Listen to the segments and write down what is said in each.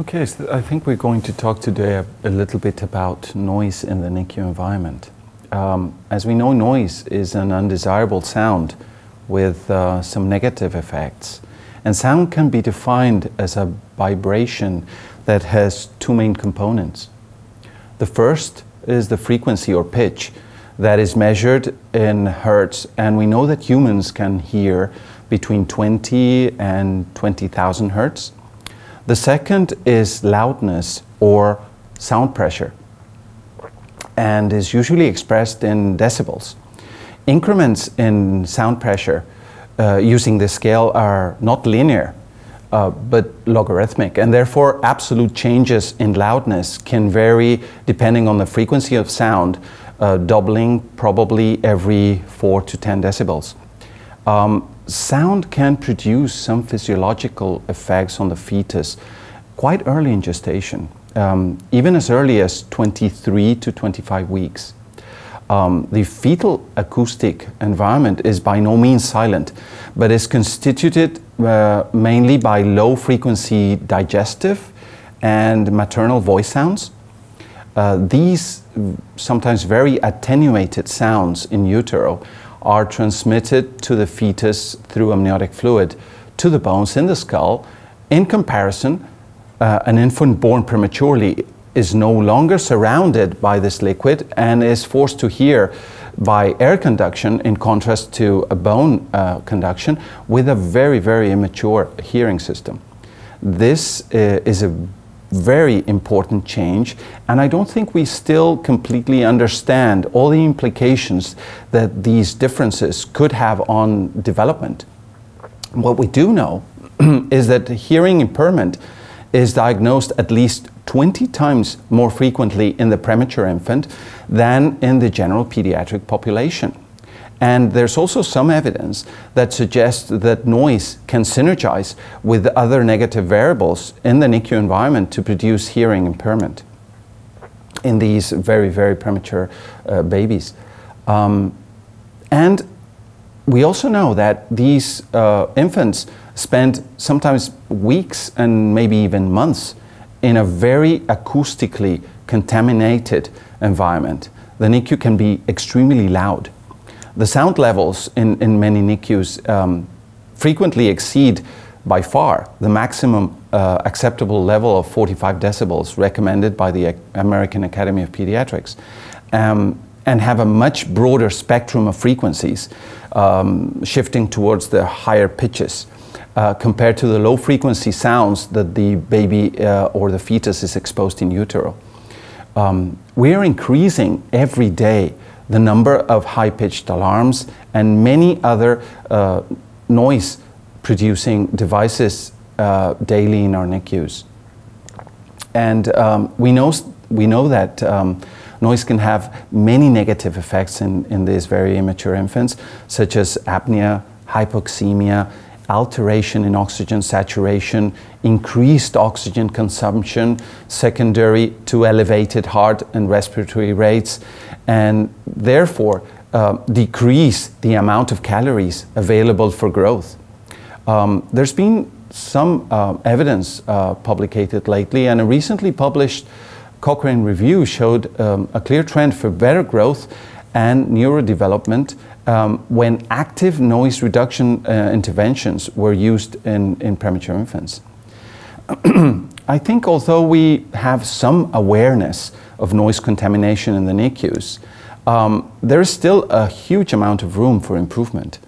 Okay, so I think we're going to talk today a, little bit about noise in the NICU environment. Um, as we know, noise is an undesirable sound with uh, some negative effects. And sound can be defined as a vibration that has two main components. The first is the frequency or pitch that is measured in hertz, and we know that humans can hear between 20 and 20,000 hertz. The second is loudness or sound pressure and is usually expressed in decibels. Increments in sound pressure uh, using this scale are not linear, uh, but logarithmic, and therefore absolute changes in loudness can vary depending on the frequency of sound, uh, doubling probably every 4 to 10 decibels. Um, sound can produce some physiological effects on the fetus quite early in gestation, um, even as early as 23 to 25 weeks. Um, the fetal acoustic environment is by no means silent, but is constituted uh, mainly by low frequency digestive and maternal voice sounds. Uh, these sometimes very attenuated sounds in utero are transmitted to the fetus through amniotic fluid to the bones in the skull. In comparison, uh, an infant born prematurely is no longer surrounded by this liquid and is forced to hear by air conduction in contrast to a bone uh, conduction with a very, very immature hearing system. This uh, is a very important change, and I don't think we still completely understand all the implications that these differences could have on development. What we do know is that hearing impairment is diagnosed at least 20 times more frequently in the premature infant than in the general pediatric population. And there's also some evidence that suggests that noise can synergize with other negative variables in the NICU environment to produce hearing impairment in these very, very premature uh, babies. Um, and we also know that these uh, infants spend sometimes weeks and maybe even months in a very acoustically contaminated environment. The NICU can be extremely loud. The sound levels in, in many NICUs um, frequently exceed by far the maximum uh, acceptable level of 45 decibels recommended by the American Academy of Pediatrics um, and have a much broader spectrum of frequencies um, shifting towards the higher pitches. Uh, compared to the low frequency sounds that the baby uh, or the fetus is exposed in utero. Um, we are increasing every day the number of high pitched alarms and many other uh, noise producing devices uh, daily in our NICUs. And um, we, know, we know that um, noise can have many negative effects in, in these very immature infants, such as apnea, hypoxemia, alteration in oxygen saturation, increased oxygen consumption, secondary to elevated heart and respiratory rates, and therefore uh, decrease the amount of calories available for growth. Um, there's been some uh, evidence uh, publicated lately, and a recently published Cochrane review showed um, a clear trend for better growth and neurodevelopment um, when active noise reduction uh, interventions were used in, in premature infants. I think although we have some awareness of noise contamination in the NICUs, um, there is still a huge amount of room for improvement.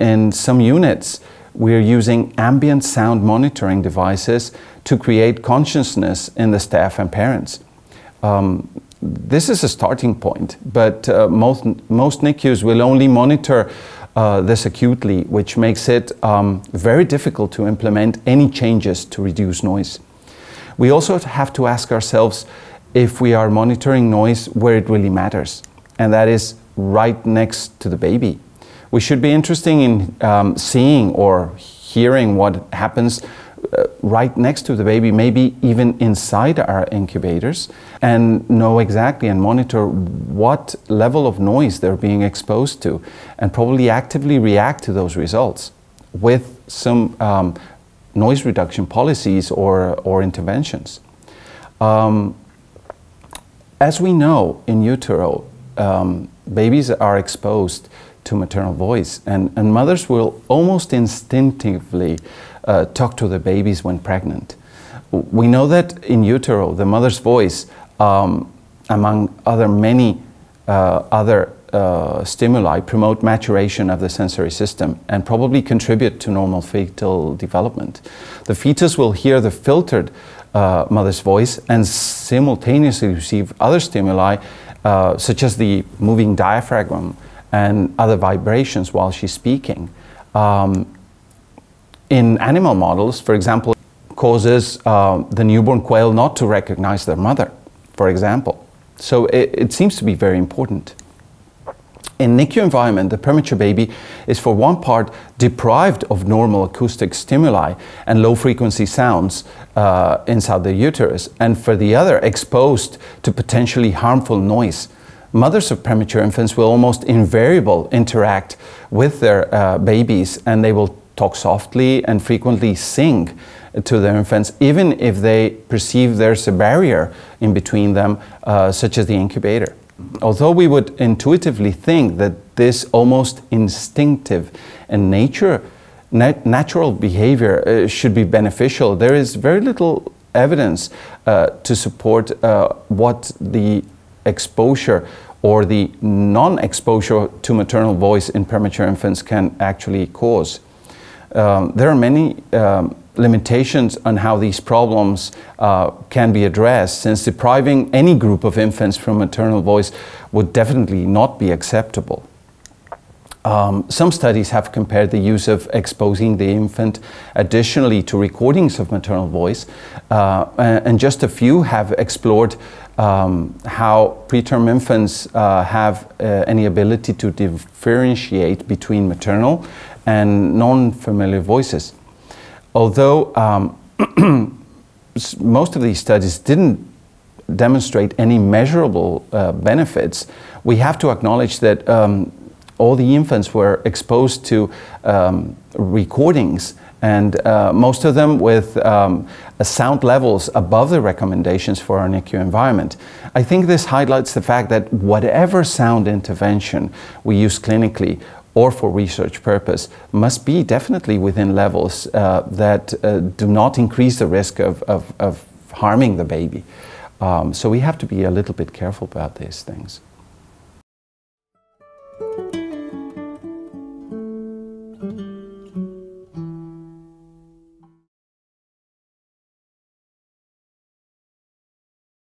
In some units, we're using ambient sound monitoring devices to create consciousness in the staff and parents. Um, this is a starting point, but uh, most, most NICUs will only monitor uh, this acutely, which makes it um, very difficult to implement any changes to reduce noise. We also have to ask ourselves if we are monitoring noise where it really matters, and that is right next to the baby. We should be interested in um, seeing or hearing what happens uh, right next to the baby, maybe even inside our incubators, and know exactly and monitor what level of noise they're being exposed to, and probably actively react to those results with some um, noise reduction policies or, or interventions. Um, as we know in utero, um, babies are exposed to maternal voice, and, and mothers will almost instinctively uh, talk to the babies when pregnant. We know that in utero, the mother's voice, um, among other many uh, other uh, stimuli, promote maturation of the sensory system and probably contribute to normal fetal development. The fetus will hear the filtered uh, mother's voice and simultaneously receive other stimuli, uh, such as the moving diaphragm and other vibrations while she's speaking. Um, in animal models, for example, causes uh, the newborn quail not to recognize their mother, for example. So it, it seems to be very important. In NICU environment, the premature baby is for one part deprived of normal acoustic stimuli and low frequency sounds uh, inside the uterus, and for the other exposed to potentially harmful noise. Mothers of premature infants will almost invariably interact with their uh, babies and they will talk softly and frequently sing to their infants, even if they perceive there's a barrier in between them, uh, such as the incubator although we would intuitively think that this almost instinctive and nature, nat natural behavior uh, should be beneficial, there is very little evidence uh, to support uh, what the exposure or the non-exposure to maternal voice in premature infants can actually cause. Um, there are many um, limitations on how these problems uh, can be addressed, since depriving any group of infants from maternal voice would definitely not be acceptable. Um, some studies have compared the use of exposing the infant additionally to recordings of maternal voice, uh, and just a few have explored um, how preterm infants uh, have uh, any ability to differentiate between maternal and non-familiar voices although um, most of these studies didn't demonstrate any measurable uh, benefits, we have to acknowledge that um, all the infants were exposed to um, recordings and uh, most of them with um, sound levels above the recommendations for our NICU environment. I think this highlights the fact that whatever sound intervention we use clinically or for research purpose must be definitely within levels uh, that uh, do not increase the risk of, of, of harming the baby. Um, so we have to be a little bit careful about these things.